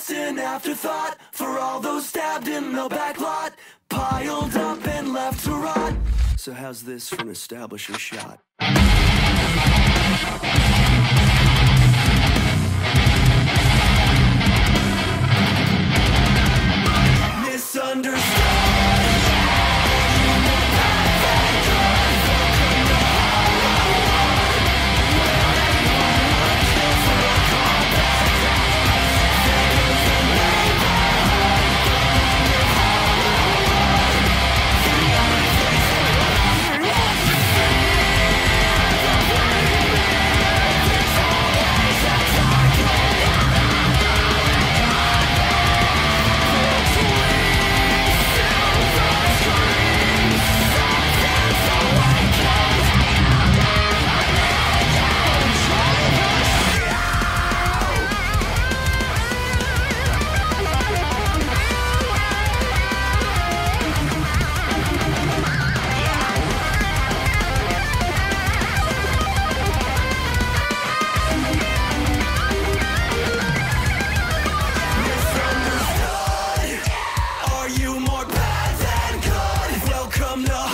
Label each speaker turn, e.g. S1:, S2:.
S1: just an afterthought For all those stabbed in the back lot, Piled up and left to rot So how's this for an establishing shot? No.